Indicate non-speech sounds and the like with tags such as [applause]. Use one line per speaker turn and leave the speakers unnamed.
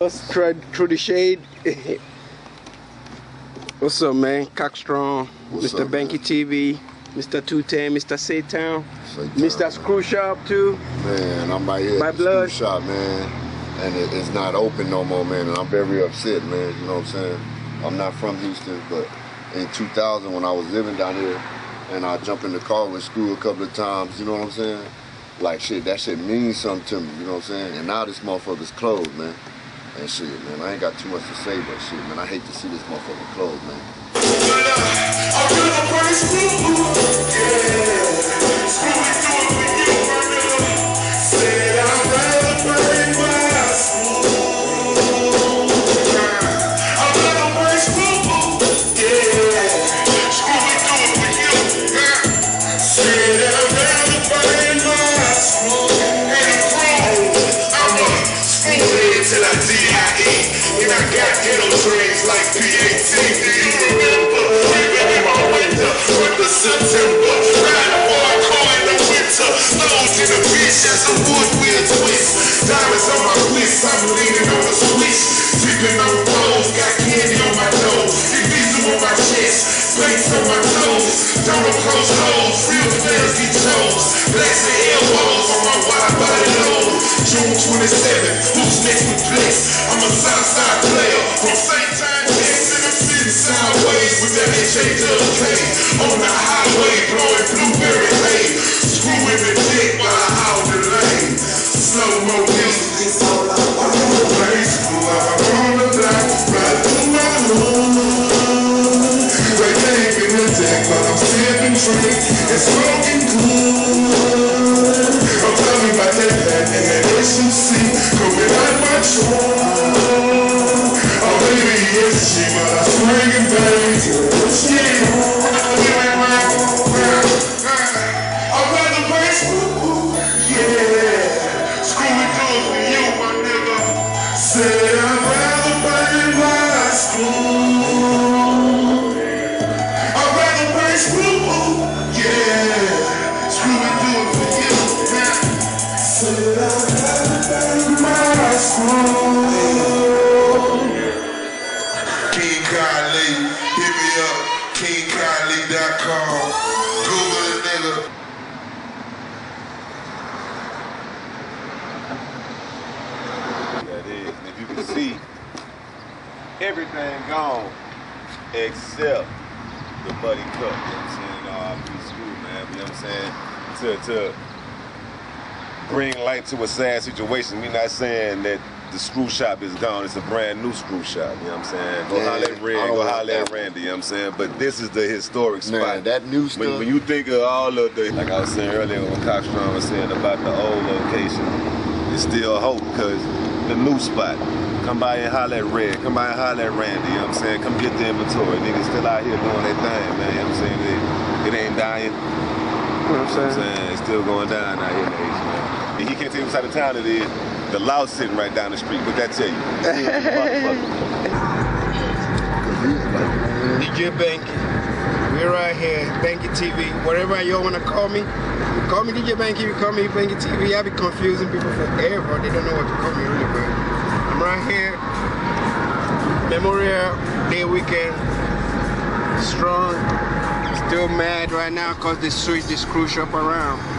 Us try through the shade. [laughs] What's up, man? Koc Strong,
What's
Mr.
up,
Banky? TV, Mr. 210, Mr. Satan, Mr. Screw Shop too.
Man, I'm right here
My blood.
screw shop, man. And it, it's not open no more, man. And I'm very upset, man. You know what I'm saying? I'm not from Houston, but in 2000, when I was living down here, and I jumped in the car with school a couple of times, you know what I'm saying? Like, shit, that shit means something to me, you know what I'm saying? And now this motherfucker's closed, man. And shit, man, I ain't got too much to say, but shit, man, I hate to see this motherfucker closed, man.
Till September. In the winter. In the bitch wood twist. Diamonds on my wrist, I'm leaning on the switch. Clothes, got candy on my on my chest, on my toes. Don't real get chose. Elbows on my body. June 27th, who's next with Bliss? I'm a Southside Google it, nigga.
That is, and if you can see, everything gone except the muddy cup. You know what I'm saying? Screwed, man. You know what I'm saying? To to bring light to a sad situation. We not saying that the screw shop is gone. It's a brand new screw shop. You know what I'm saying? Go
Yeah,
holler at Red, go holler at. Randy. You know what I'm saying? But this is the historic spot.
Man, that new
When,
stuff.
when you think of all of the, like I was saying earlier when Koc Strong was saying about the old location, it's still hope because the new spot. Come by and holler at Red. Come by and holler at Randy. You know what I'm saying? Come get the inventory. Niggas still out here doing their thing, man. You know what I'm saying? It, it ain't dying. You
know what I'm saying?
It's still going down out here in the H, man. And he can't tell you what side of town it is. The loud sitting right down the street. What that tell you? [laughs]
DJ Banky. We're right here, Banky TV. Whatever y'all want to call me, call me DJ Banky, you call me Banky TV. I be confusing people forever. They don't know what to call me really, but I'm right here. Memorial Day weekend. Strong. Still mad right now because they switched the screw shop around.